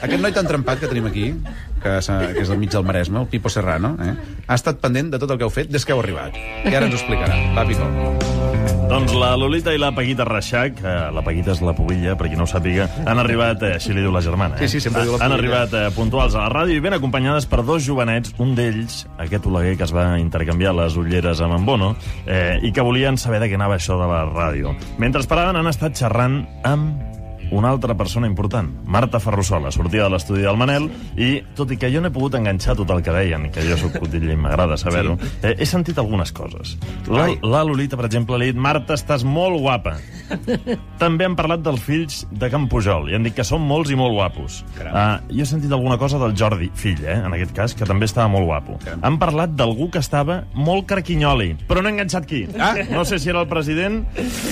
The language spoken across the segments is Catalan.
aquest noi tan trempat que tenim aquí, que, que és del mig del Maresme, el Pipo Serrano, eh, ha estat pendent de tot el que heu fet des que heu arribat. I ara ens ho explicarà. Va, Pipo. Doncs la Lolita i la Paquita Reixac, eh, la Paquita és la pubilla, per qui no ho sàpiga, han arribat, eh, així li diu la germana, eh? Sí, sí, sempre diu la Han arribat eh, puntuals a la ràdio i ben acompanyades per dos jovenets, un d'ells, aquest Oleguer que es va intercanviar les ulleres amb en Bono, eh, i que volien saber de què anava això de la ràdio. Mentre esperaven han estat xerrant amb una altra persona important, Marta Ferrusola, sortia de l'estudi del Manel, i tot i que jo no he pogut enganxar tot el que deien, que jo sóc cotilla i m'agrada saber-ho, eh, he sentit algunes coses. La, la Lolita, per exemple, li ha dit Marta, estàs molt guapa. També han parlat dels fills de Can Pujol i han dit que són molts i molt guapos. Uh, jo he sentit alguna cosa del Jordi, fill, eh, en aquest cas, que també estava molt guapo. Caram. Han parlat d'algú que estava molt carquinyoli, però no he enganxat qui. Ah. No sé si era el president...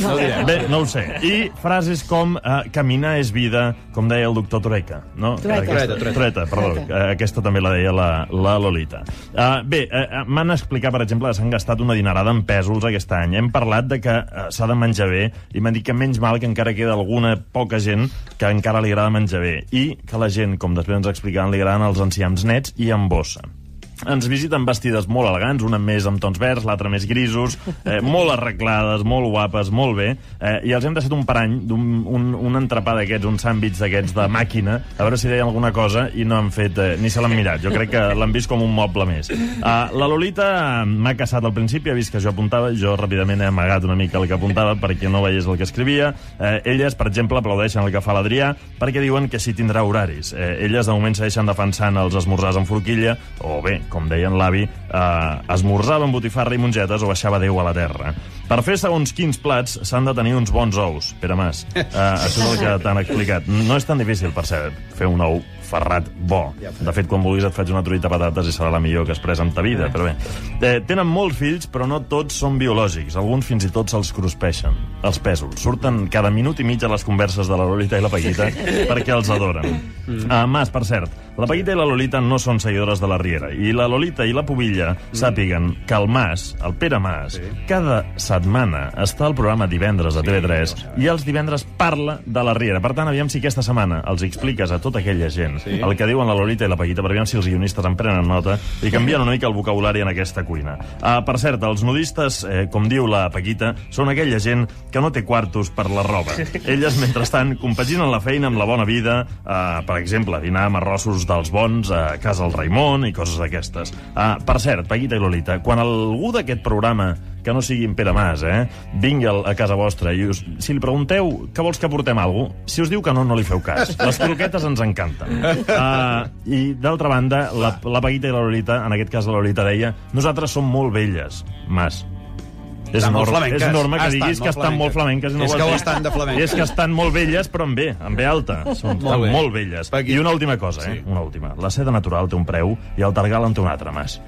No. Bé, no ho sé. I frases com uh, caminar és vida, com deia el doctor Toreca. No? Aquesta, Trueta, Trueta, perdó. Trueta. Uh, aquesta també la deia la, la Lolita. Uh, bé, uh, m'han explicat, per exemple, que s'han gastat una dinerada en pèsols aquest any. Hem parlat de que uh, s'ha de menjar bé i m'han dit que menys mal que encara queda alguna poca gent que encara li agrada menjar bé i que la gent, com després ens explicaven, li agraden els enciams nets i amb bossa. Ens visiten vestides molt elegants, una més amb tons verds, l'altra més grisos, eh, molt arreglades, molt guapes, molt bé, eh, i els hem deixat un parany d'un un, un entrepà d'aquests, un sàndwich d'aquests de màquina, a veure si deien alguna cosa, i no han fet, eh, ni se l'han mirat. Jo crec que l'han vist com un moble més. Uh, la Lolita m'ha caçat al principi, ha vist que jo apuntava, jo ràpidament he amagat una mica el que apuntava perquè no veiés el que escrivia. Eh, elles, per exemple, aplaudeixen el que fa l'Adrià perquè diuen que sí tindrà horaris. Eh, elles, de moment, segueixen defensant els esmorzars amb forquilla, o bé, com deien l'avi, eh, esmorzava amb botifarra i mongetes o baixava Déu a la terra. Per fer segons quins plats s'han de tenir uns bons ous, Pere Mas. Eh, això és el que t'han explicat. No és tan difícil, per cert, fer un ou ferrat bo. De fet, quan vulguis et faig una truita de patates i serà la millor que has pres en ta vida, però bé. Eh, tenen molts fills, però no tots són biològics. Alguns fins i tot se'ls cruspeixen, els pèsols. Surten cada minut i mig a les converses de la Lolita i la Paquita perquè els adoren. Ah, Mas, per cert, la Paquita i la Lolita no són seguidores de la Riera, i la Lolita i la Pubilla sàpiguen que el Mas, el Pere Mas, cada setmana està al programa divendres a TV3 i els divendres parla de la Riera. Per tant, aviam si aquesta setmana els expliques a tota aquella gent Sí. el que diuen la Lolita i la Paquita, per aviam si els guionistes en prenen nota i canvien una mica el vocabulari en aquesta cuina. Uh, per cert, els nudistes, eh, com diu la Paquita, són aquella gent que no té quartos per la roba. Elles, mentrestant, compaginen la feina amb la bona vida, uh, per exemple, dinar amb arrossos dels bons a casa del Raimon i coses d'aquestes. Uh, per cert, Paquita i Lolita, quan algú d'aquest programa que no sigui en Pere Mas, eh? Vingui a casa vostra i us, si li pregunteu què vols que portem alguna cosa, si us diu que no, no li feu cas. Les croquetes ens encanten. Uh, I, d'altra banda, la, la Paquita i la Lolita, en aquest cas la Lolita deia, nosaltres som molt velles, Mas. És Estan molt flamenques. és norma que estan diguis que molt estan molt flamenques. i No És que ho estan de flamenques. És que estan molt velles, però amb B, amb B alta. Són, estan bé. molt velles. Paquita. I una última cosa, eh? Sí. Una última. La seda natural té un preu i el Targal en té un altre, Mas.